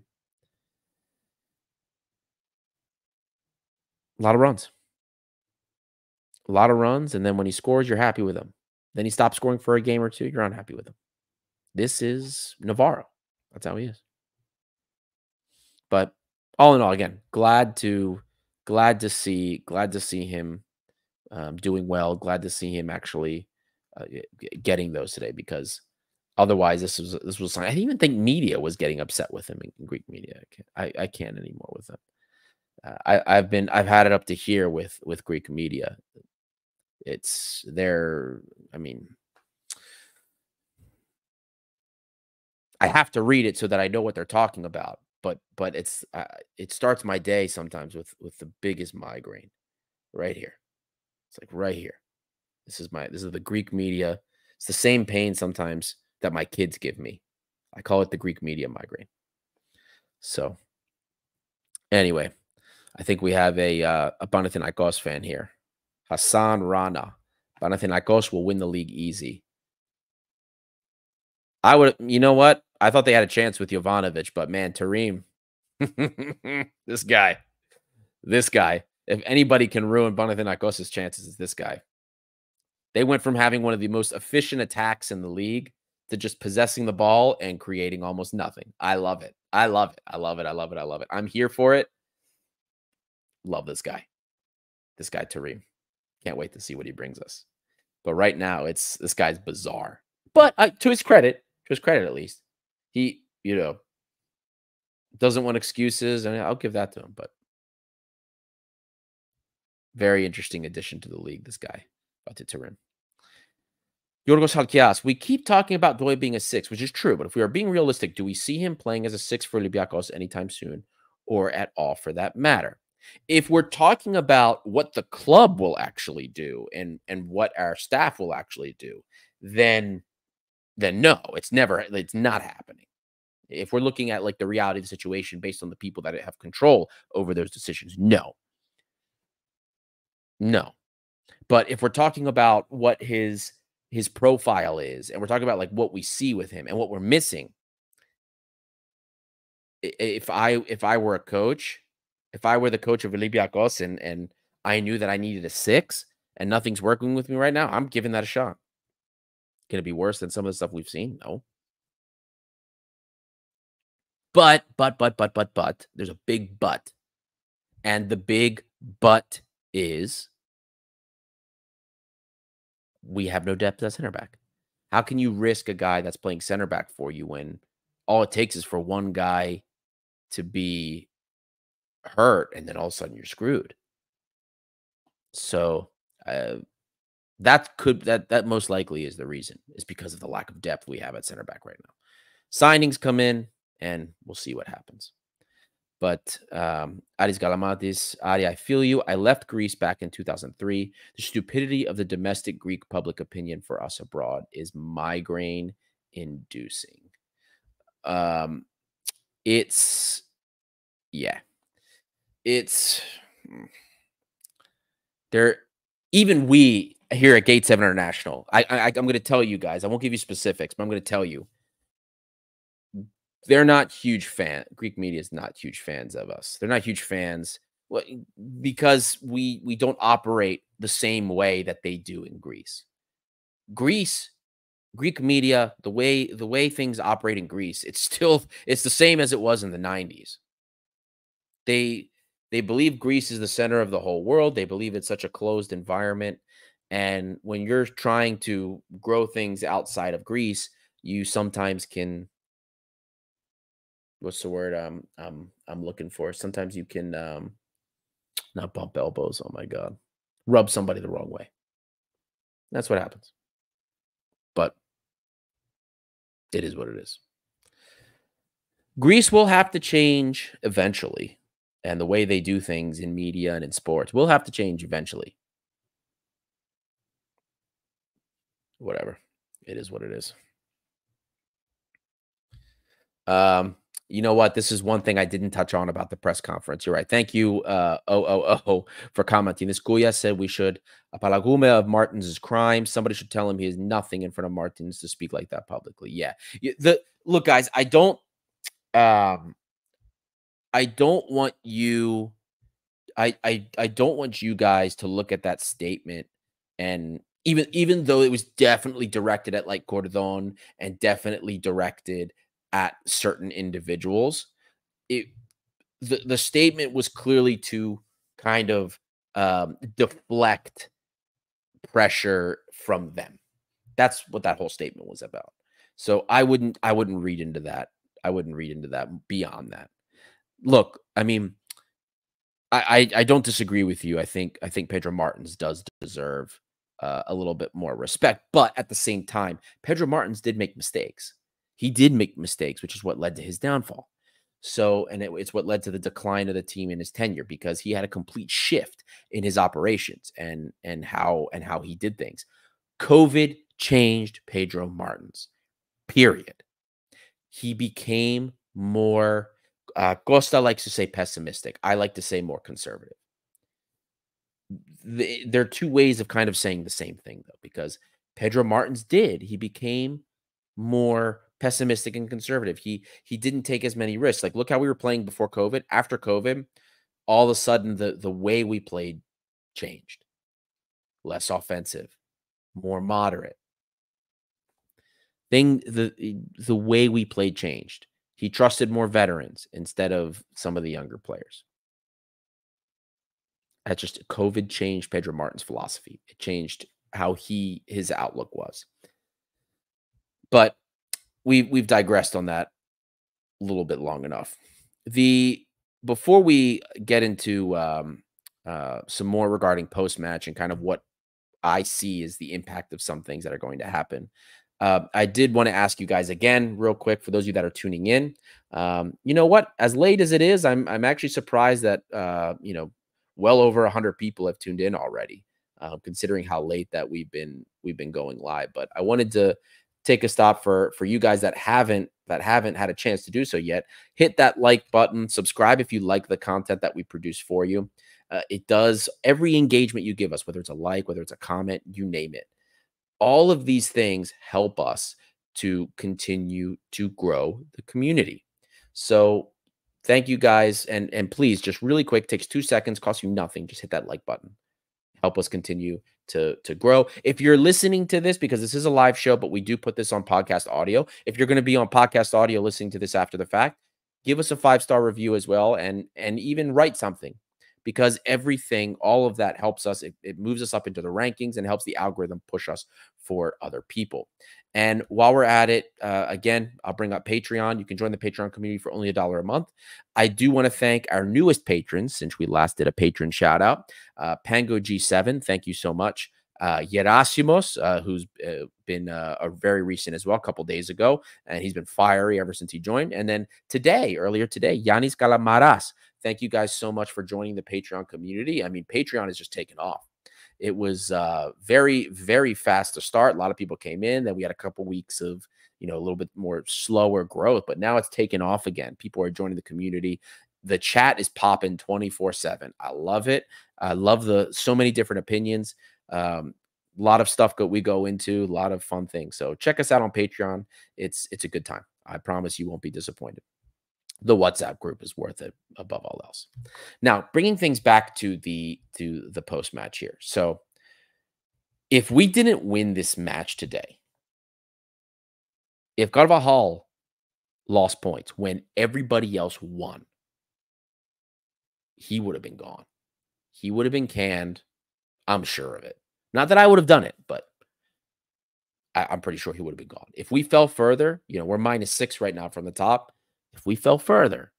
a lot of runs. A lot of runs, and then when he scores, you're happy with him. Then he stops scoring for a game or two, you're unhappy with him. This is Navarro. That's how he is. But all in all, again, glad to glad to see glad to see him um, doing well. Glad to see him actually uh, getting those today because Otherwise, this was this was. I didn't even think media was getting upset with him in Greek media. I can't, I, can't anymore with them. Uh, I, I've been I've had it up to here with with Greek media. It's there. I mean, I have to read it so that I know what they're talking about. but but it's uh, it starts my day sometimes with with the biggest migraine right here. It's like right here. This is my this is the Greek media. It's the same pain sometimes that my kids give me. I call it the Greek media migraine. So anyway, I think we have a uh, a Panathinaikos fan here. Hassan Rana. Panathinaikos will win the league easy. I would, you know what? I thought they had a chance with Jovanovic, but man, Terim, this guy, this guy. If anybody can ruin Panathinaikos' chances, it's this guy. They went from having one of the most efficient attacks in the league to just possessing the ball and creating almost nothing. I love it. I love it. I love it. I love it. I love it. I'm here for it. Love this guy. This guy, Terim. Can't wait to see what he brings us. But right now, it's this guy's bizarre. But uh, to his credit, to his credit at least, he, you know, doesn't want excuses, and I'll give that to him. But very interesting addition to the league, this guy, Fatih Terim. Yorgos Halkias, we keep talking about Ndoye being a six, which is true, but if we are being realistic, do we see him playing as a six for Olympiacos anytime soon or at all for that matter? If we're talking about what the club will actually do and and what our staff will actually do, then then no, it's never it's not happening. If we're looking at like the reality of the situation based on the people that have control over those decisions, no. No. But if we're talking about what his his profile is and we're talking about like what we see with him and what we're missing if i if i were a coach if i were the coach of Olympiacos and and i knew that i needed a six and nothing's working with me right now i'm giving that a shot. Can it be worse than some of the stuff we've seen? No. But but but but but but there's a big but and the big but is we have no depth at center back. How can you risk a guy that's playing center back for you when all it takes is for one guy to be hurt and then all of a sudden you're screwed? So uh, that could that that most likely is the reason is because of the lack of depth we have at center back right now. Signings come in and we'll see what happens. But um, Aris Galamatis, Ari, I feel you. I left Greece back in 2003. The stupidity of the domestic Greek public opinion for us abroad is migraine inducing. Um, it's, yeah, it's, hmm, there, even we here at Gate 7 International, I, I, I'm going to tell you guys, I won't give you specifics, but I'm going to tell you they're not huge fan. Greek media is not huge fans of us. They're not huge fans because we we don't operate the same way that they do in Greece. Greece, Greek media, the way the way things operate in Greece, it's still it's the same as it was in the 90s. They they believe Greece is the center of the whole world. They believe it's such a closed environment. And when you're trying to grow things outside of Greece, you sometimes can what's the word um I'm I'm looking for. Sometimes you can um not bump elbows. Oh my god. Rub somebody the wrong way. That's what happens. But it is what it is. Greece will have to change eventually. And the way they do things in media and in sports will have to change eventually. Whatever. It is what it is. Um, you know what? This is one thing I didn't touch on about the press conference. You're right. Thank you, uh, OOO, for commenting. This Guya said we should apalagume of Martins' crime. Somebody should tell him he has nothing in front of Martins to speak like that publicly. Yeah. The look, guys, I don't um I don't want you I I I don't want you guys to look at that statement and even even though it was definitely directed at like Cordon and definitely directed at certain individuals. It the, the statement was clearly to kind of um, deflect pressure from them. That's what that whole statement was about. So I wouldn't I wouldn't read into that. I wouldn't read into that beyond that. Look, I mean, I I, I don't disagree with you. I think I think Pedro Martins does deserve uh, a little bit more respect, but at the same time, Pedro Martins did make mistakes he did make mistakes, which is what led to his downfall. So, and it, it's what led to the decline of the team in his tenure because he had a complete shift in his operations and and how and how he did things. COVID changed Pedro Martins. Period. He became more. Uh, Costa likes to say pessimistic. I like to say more conservative. The, there are two ways of kind of saying the same thing though, because Pedro Martins did. He became more pessimistic and conservative. He he didn't take as many risks. Like look how we were playing before COVID. After COVID, all of a sudden the the way we played changed. Less offensive, more moderate. Thing the the way we played changed. He trusted more veterans instead of some of the younger players. That just COVID changed Pedro Martin's philosophy. It changed how he his outlook was. But we we've digressed on that a little bit long enough. The before we get into um, uh, some more regarding post match and kind of what I see is the impact of some things that are going to happen. Uh, I did want to ask you guys again, real quick, for those of you that are tuning in. Um, you know what? As late as it is, I'm I'm actually surprised that uh, you know well over hundred people have tuned in already, uh, considering how late that we've been we've been going live. But I wanted to take a stop for for you guys that haven't that haven't had a chance to do so yet hit that like button subscribe if you like the content that we produce for you. Uh, it does every engagement you give us whether it's a like whether it's a comment you name it all of these things help us to continue to grow the community. So thank you guys and and please just really quick takes two seconds costs you nothing just hit that like button help us continue to to grow. If you're listening to this because this is a live show, but we do put this on podcast audio. If you're going to be on podcast audio listening to this after the fact, give us a five-star review as well and and even write something because everything all of that helps us it, it moves us up into the rankings and helps the algorithm push us for other people and while we're at it, uh, again, I'll bring up Patreon. You can join the Patreon community for only a dollar a month. I do want to thank our newest patrons since we last did a patron shout out. Uh, Pango G7, thank you so much. Uh, Yerasimos, uh, who's uh, been uh, a very recent as well, a couple days ago, and he's been fiery ever since he joined. And then today, earlier today, Yanis Galamaras. Thank you guys so much for joining the Patreon community. I mean, Patreon is just taken off. It was uh, very, very fast to start. A lot of people came in. Then we had a couple weeks of, you know, a little bit more slower growth, but now it's taken off again. People are joining the community. The chat is popping 24 7. I love it. I love the so many different opinions. Um, a lot of stuff that we go into, a lot of fun things. So check us out on Patreon. It's it's a good time. I promise you won't be disappointed the WhatsApp group is worth it above all else. Now, bringing things back to the to the post match here. So, if we didn't win this match today, if Carvalhal lost points when everybody else won, he would have been gone. He would have been canned. I'm sure of it. Not that I would have done it, but I, am pretty sure he would have been gone. If we fell further, you know, we're minus six right now from the top. If we fell further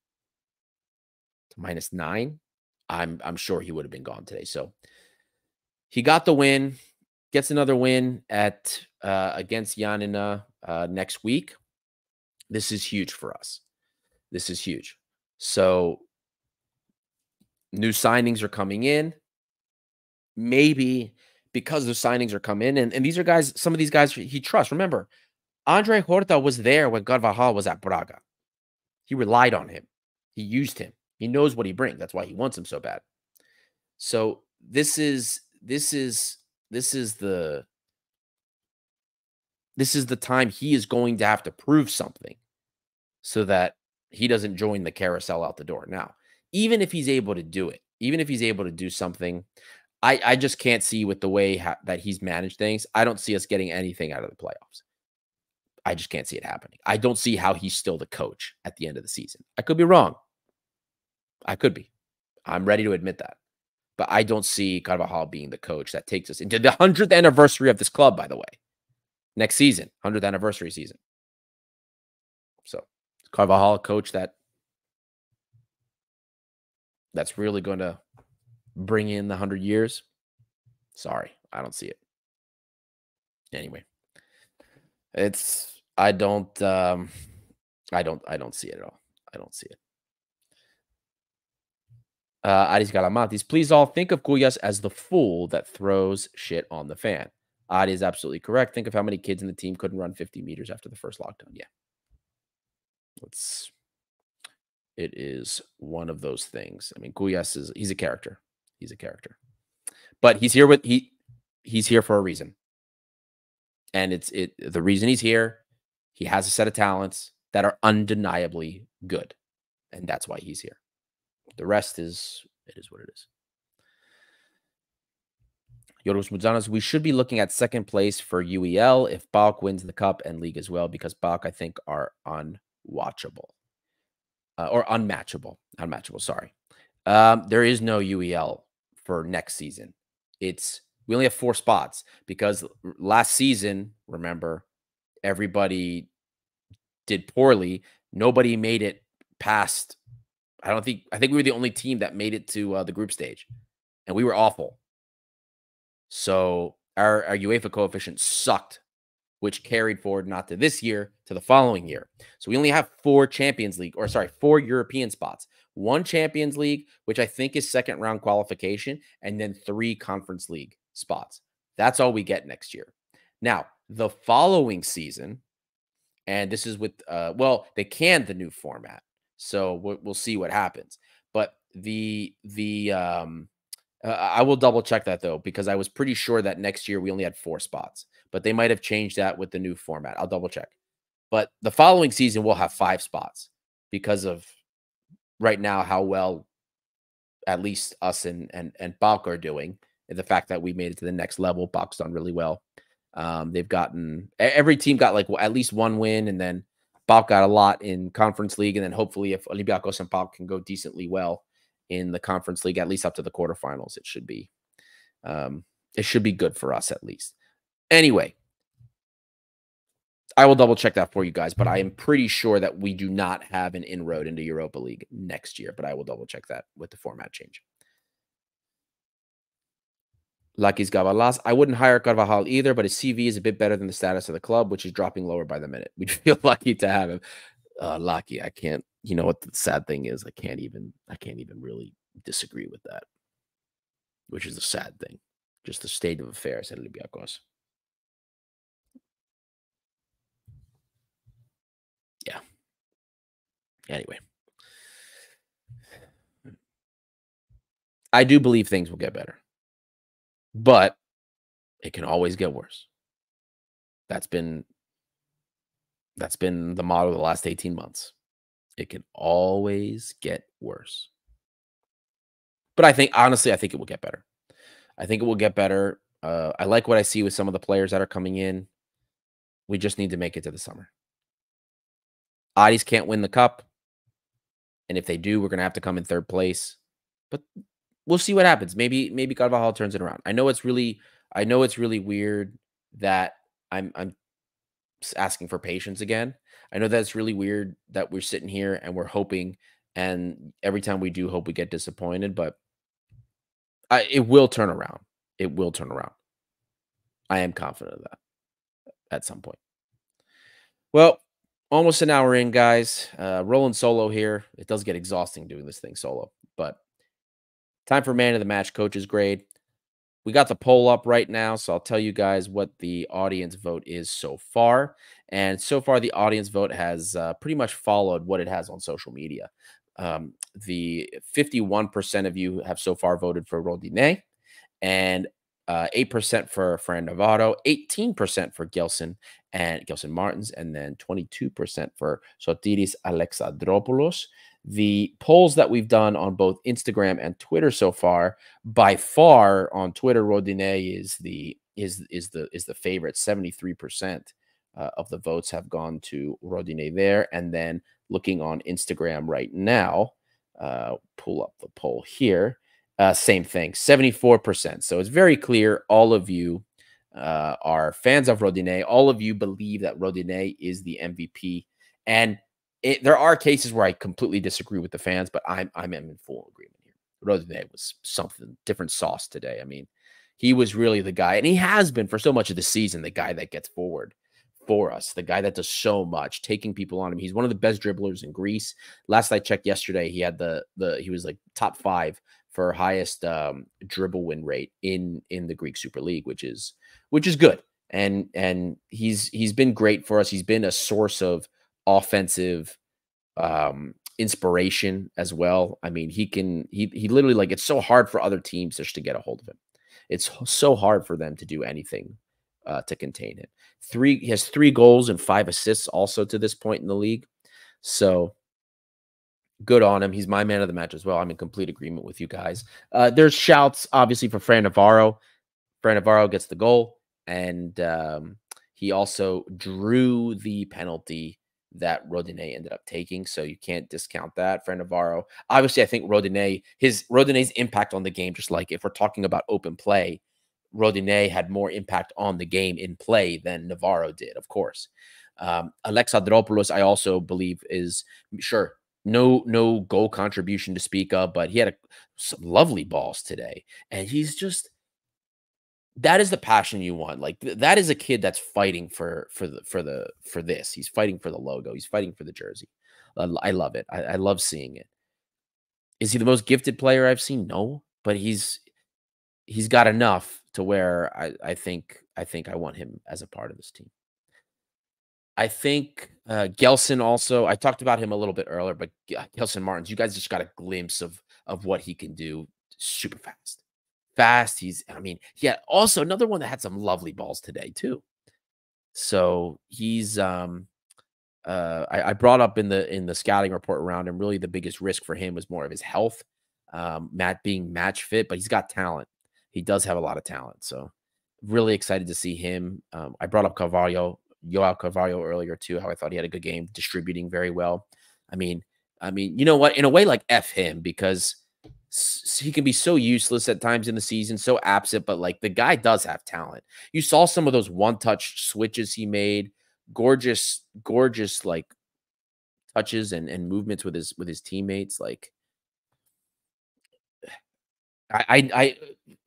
to minus nine, I'm I'm sure he would have been gone today. So he got the win, gets another win at uh, against Giannina uh, next week. This is huge for us. This is huge. So new signings are coming in. Maybe because the signings are coming in, and, and these are guys, some of these guys he trusts. Remember, Andre Horta was there when Carvalhal was at Braga. He relied on him. He used him. He knows what he brings. That's why he wants him so bad. So this is this is this is the this is the time he is going to have to prove something so that he doesn't join the carousel out the door. Now, even if he's able to do it, even if he's able to do something, I, I just can't see with the way ha- that he's managed things. I don't see us getting anything out of the playoffs. I just can't see it happening. I don't see how he's still the coach at the end of the season. I could be wrong. I could be. I'm ready to admit that. But I don't see Carvalhal being the coach that takes us into the 100th anniversary of this club, by the way. Next season, 100th anniversary season. So, Carvalhal, a coach that that's really going to bring in the 100 years. Sorry, I don't see it. Anyway, it's I don't um I don't I don't see it at all. I don't see it. Uh, Aris Galamatis, please all think of Kougias as the fool that throws shit on the fan. Adi is absolutely correct. Think of how many kids in the team couldn't run 50 meters after the first lockdown. Yeah. It's it is one of those things. I mean, Kougias is he's a character. He's a character. But he's here with he he's here for a reason. And it's it the reason he's here, he has a set of talents that are undeniably good. And that's why he's here. The rest is it is what it is. Yoros Muzanas, we should be looking at second place for UEL if PAOK wins the cup and league as well, because PAOK, I think, are unwatchable uh, or unmatchable. Unmatchable, sorry. Um, there is no UEL for next season. It's we only have four spots because last season, remember, everybody did poorly. Nobody made it past I don't think I think we were the only team that made it to uh, the group stage, and we were awful. So our, our UEFA coefficient sucked, which carried forward not to this year to the following year. So we only have four Champions League, or sorry, four European spots. One Champions League, which I think is second round qualification, and then three Conference League spots. That's all we get next year. Now, the following season, and this is with, uh, well, they canned the new format. So we'll, we'll see what happens. But the the um, uh, I will double check that though because I was pretty sure that next year we only had four spots, but they might have changed that with the new format. I'll double check. But the following season we'll have five spots because of right now how well at least us and and and PAOK are doing, and the fact that we made it to the next level. PAOK's done really well. Um, they've gotten every team got like at least one win, and then PAOK got a lot in Conference League, and then hopefully, if Olympiacos and PAOK can go decently well in the Conference League, at least up to the quarterfinals, it should be, um, it should be good for us at least. Anyway, I will double check that for you guys, but I am pretty sure that we do not have an inroad into Europa League next year. But I will double check that with the format change. Lakis Gavalas. I wouldn't hire Carvalhal either, but his CV is a bit better than the status of the club, which is dropping lower by the minute. We'd feel lucky to have him. Uh, lucky. I can't. You know what the sad thing is? I can't even. I can't even really disagree with that. Which is a sad thing. Just the state of affairs at Olympiacos. Yeah. Anyway. I do believe things will get better but it can always get worse. That's been that's been the model of the last 18 months. It can always get worse. But I think honestly, I think it will get better. I think it will get better. Uh, I like what I see with some of the players that are coming in. We just need to make it to the summer. Aris can't win the cup. And if they do, we're going to have to come in third place. But we'll see what happens. Maybe maybe Carvalhal turns it around. I know it's really I know it's really weird that I'm I'm asking for patience again. I know that's really weird that we're sitting here and we're hoping and every time we do hope we get disappointed, but I, it will turn around. It will turn around. I am confident of that at some point. Well, almost an hour in, guys. Uh, rolling solo here. It does get exhausting doing this thing solo, but Time for man of the match coaches grade. We got the poll up right now, so I'll tell you guys what the audience vote is so far. And so far, the audience vote has uh, pretty much followed what it has on social media. Um, the 51% of you have so far voted for Rodinei, and uh, 8% for Fran Navarro, 18% for Gelson and Gelson Martins, and then 22% for Sotiris Alexandropoulos the polls that we've done on both Instagram and Twitter so far, by far on Twitter, Rodinei is the is is the is the favorite. Seventy three percent uh, of the votes have gone to Rodinei there, and then looking on Instagram right now, uh, pull up the poll here. Uh, same thing, seventy four percent. So it's very clear. All of you uh, are fans of Rodinei. All of you believe that Rodinei is the MVP, and it, there are cases where I completely disagree with the fans, but I'm I'm in full agreement here. Rodinei was something different sauce today. I mean, he was really the guy, and he has been for so much of the season, the guy that gets forward for us. The guy that does so much, taking people on him. He's one of the best dribblers in Greece. Last I checked yesterday, he had the the he was like top five for highest um, dribble win rate in in the Greek Super League, which is which is good. And and he's he's been great for us. He's been a source of offensive um inspiration as well. I mean, he can he he literally like it's so hard for other teams just to get a hold of him. It's so hard for them to do anything uh, to contain him. Three he has three goals and five assists also to this point in the league. So good on him. He's my man of the match as well. I'm in complete agreement with you guys. Uh, there's shouts obviously for Fran Navarro. Fran Navarro gets the goal, and um, he also drew the penalty that Rodinei ended up taking. So you can't discount that. Fran Navarro. Obviously, I think Rodinei, his Rodinei's impact on the game, just like if we're talking about open play, Rodinei had more impact on the game in play than Navarro did, of course. Um, I also believe, is sure no no goal contribution to speak of, but he had a, some lovely balls today, and he's just that is the passion you want. Like th- that is a kid that's fighting for for the for the for this. He's fighting for the logo. He's fighting for the jersey. I, I love it. I, I love seeing it. Is he the most gifted player I've seen? No, but he's he's got enough to where I, I think I think I want him as a part of this team. I think uh, Gelson also. I talked about him a little bit earlier, but Gelson Martins, you guys just got a glimpse of of what he can do super fast fast. He's, I mean, yeah, also another one that had some lovely balls today, too. So he's, um, uh, I, I, brought up in the in the scouting report around him. Really, the biggest risk for him was more of his health, um, Matt being match fit, but he's got talent. He does have a lot of talent. So, really excited to see him. Um, I brought up Carvalho, Joao Carvalho earlier too. How I thought he had a good game, distributing very well. I mean, I mean, you know what? In a way, like f him because he can be so useless at times in the season, so absent, but like the guy does have talent. You saw some of those one touch switches he made, gorgeous, gorgeous like touches and, and movements with his with his teammates. Like I, I I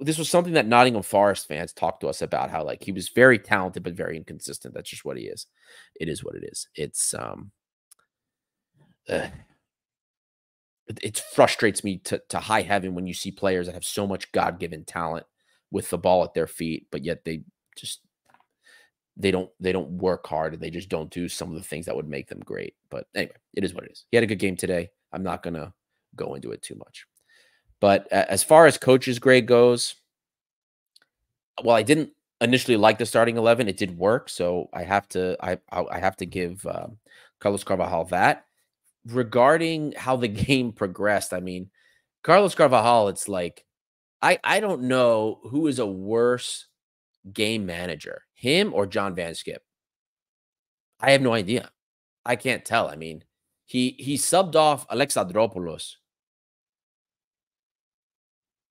this was something that Nottingham Forest fans talked to us about how like he was very talented but very inconsistent. That's just what he is. It is what it is. It's um uh, it, frustrates me to, to high heaven when you see players that have so much God given talent with the ball at their feet, but yet they just they don't they don't work hard and they just don't do some of the things that would make them great. But anyway, it is what it is. He had a good game today. I'm not gonna go into it too much. But as far as coaches grade goes, well, I didn't initially like the starting eleven. It did work, so I have to I I have to give uh, Carlos Carvalhal that regarding how the game progressed, I mean, Carlos Carvalhal, it's like I I don't know who is a worse game manager, him or John Van Schip. I have no idea. I can't tell. I mean, he he subbed off Alexandropoulos.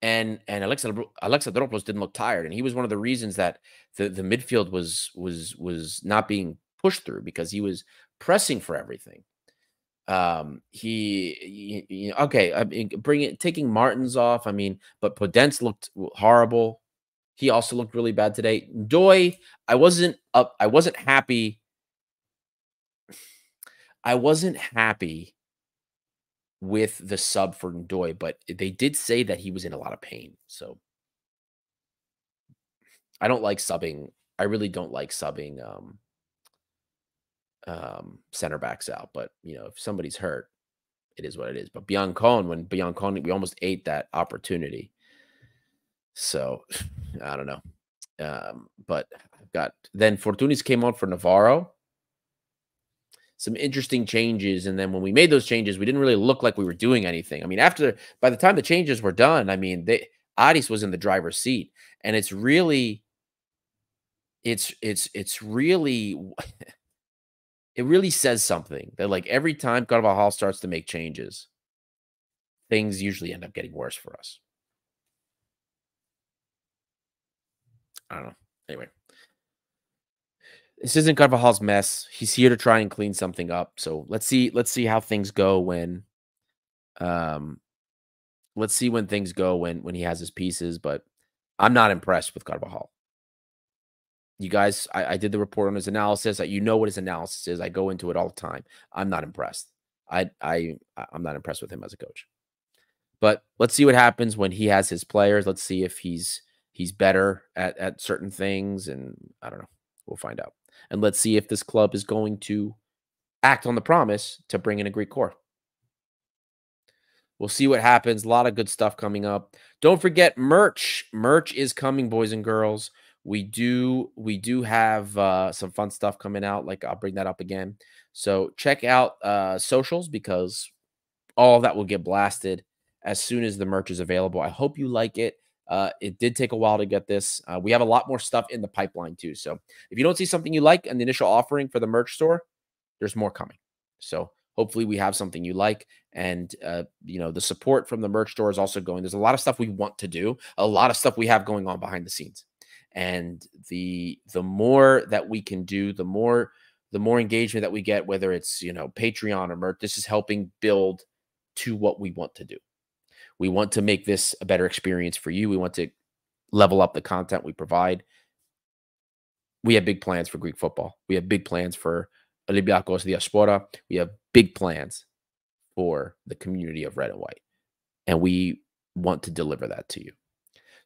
And and Alexandropoulos didn't look tired, and he was one of the reasons that the, the midfield was was was not being pushed through because he was pressing for everything. Um, he, he, okay, I mean, bring it, taking Martins off. I mean, but Podence looked horrible. He also looked really bad today. Doy, I wasn't up, I wasn't happy. I wasn't happy with the sub for Ndoye, but they did say that he was in a lot of pain. So I don't like subbing. I really don't like subbing um um, center backs out. But you know, if somebody's hurt, it is what it is. But Biancone, when Biancone, we almost ate that opportunity. So I don't know. Um, but I've got then Fortounis came on for Navarro. Some interesting changes, and then when we made those changes, we didn't really look like we were doing anything. I mean, after by the time the changes were done, I mean, they Aris was in the driver's seat, and it's really, it's it's it's really it really says something that like every time Carvalhal starts to make changes, things usually end up getting worse for us. I don't know. Anyway, this isn't Carvalhal's mess. He's here to try and clean something up. So let's see. Let's see how things go when, um, let's see when things go when when he has his pieces. But I'm not impressed with Carvalhal. You guys, I, I did the report on his analysis. You know what his analysis is. I go into it all the time. I'm not impressed. I I I'm not impressed with him as a coach. But let's see what happens when he has his players. Let's see if he's he's better at at certain things, and I don't know. We'll find out. And let's see if this club is going to act on the promise to bring in a Greek core. We'll see what happens. A lot of good stuff coming up. Don't forget merch. Merch is coming, boys and girls. We do we do have uh, some fun stuff coming out. Like I'll bring that up again. So check out uh, socials because all that will get blasted as soon as the merch is available. I hope you like it. Uh, it did take a while to get this. Uh, we have a lot more stuff in the pipeline too. So if you don't see something you like in the initial offering for the merch store, there's more coming. So hopefully we have something you like and uh, you know the support from the merch store is also going there's a lot of stuff we want to do a lot of stuff we have going on behind the scenes and the the more that we can do the more the more engagement that we get whether it's you know patreon or merch this is helping build to what we want to do we want to make this a better experience for you we want to level up the content we provide we have big plans for greek football we have big plans for Olympiacos Diaspora. We have big plans for the community of red and white. And we want to deliver that to you.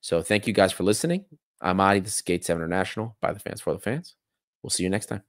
So thank you guys for listening. I'm Adi. This is Gate 7 International by the fans for the fans. We'll see you next time.